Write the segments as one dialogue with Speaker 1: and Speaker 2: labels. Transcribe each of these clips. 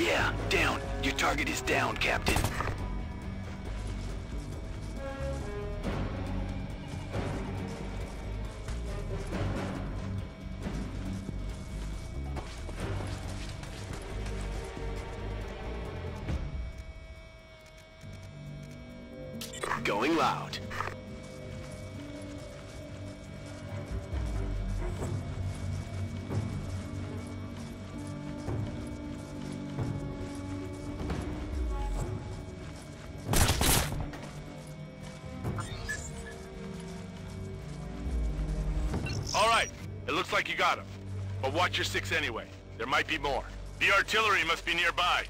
Speaker 1: Yeah, down. Your target is down, Captain. Going loud.
Speaker 2: It looks like you got him. But watch your six anyway. There might be more. The artillery must be nearby.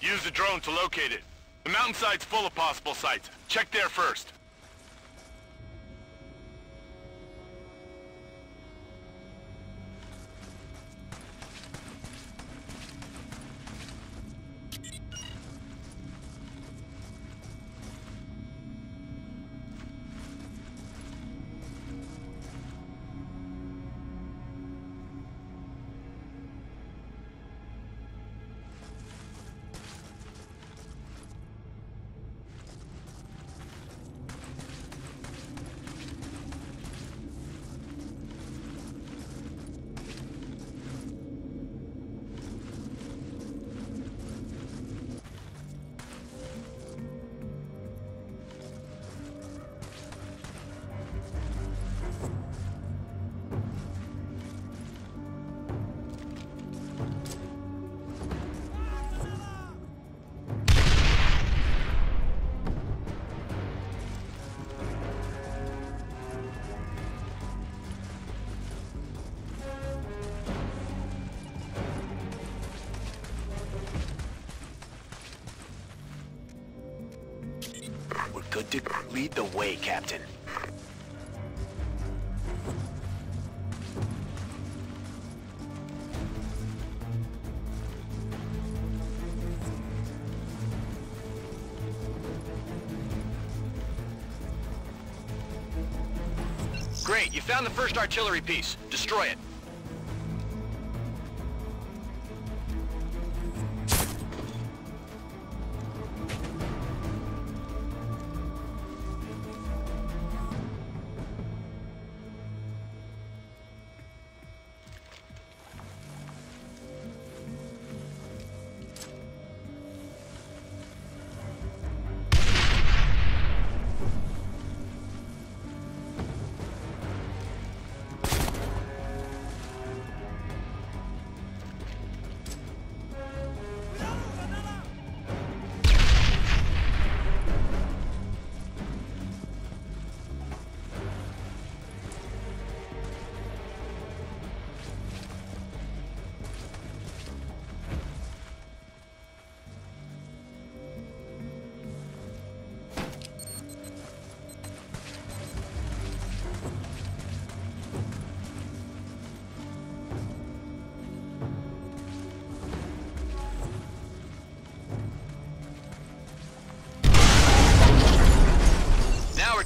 Speaker 2: Use the drone to locate it. The mountainside's full of possible sites. Check there first.
Speaker 1: To lead the way, Captain.
Speaker 3: Great, you found the first artillery piece. Destroy it.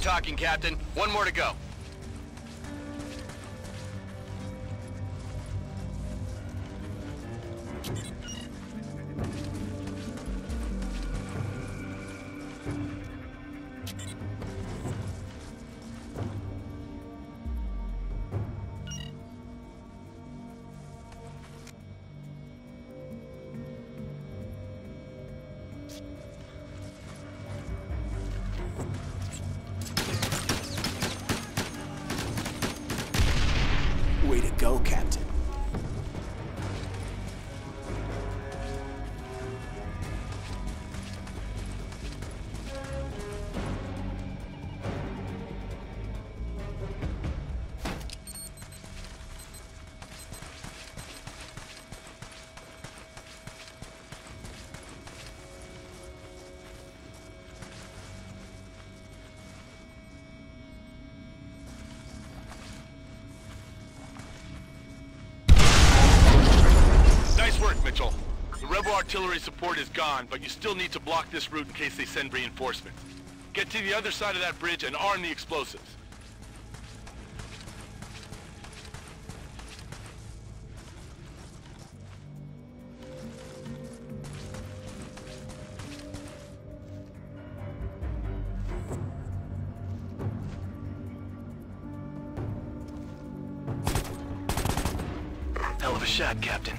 Speaker 3: Talking, Captain. One more to go.
Speaker 1: Way to go, Captain.
Speaker 2: work, Mitchell. The rebel artillery support is gone, but you still need to block this route in case they send reinforcements. Get to the other side of that bridge and arm the explosives.
Speaker 1: Hell of a shot, Captain.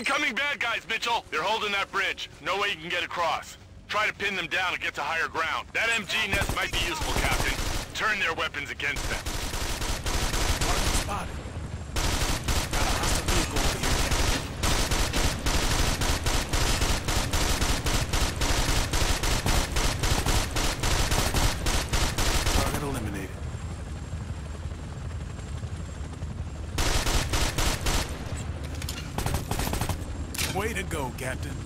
Speaker 2: Incoming bad guys, Mitchell! They're holding that bridge. No way you can get across. Try to pin them down and get to higher ground. That MG nest might be useful, Captain. Turn their weapons against them.
Speaker 4: Target spotted. Got a hostile vehicle over here. Target eliminated. Way to go, Captain.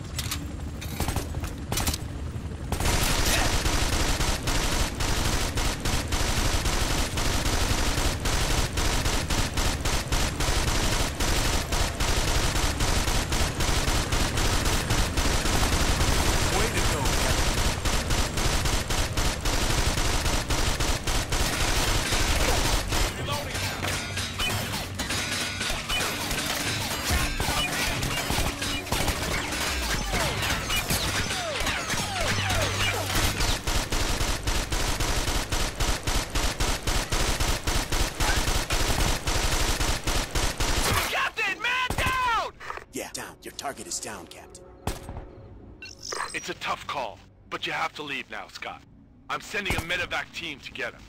Speaker 1: Target is down, Captain.
Speaker 2: It's a tough call, but you have to leave now, Scott. I'm sending a medevac team to get him.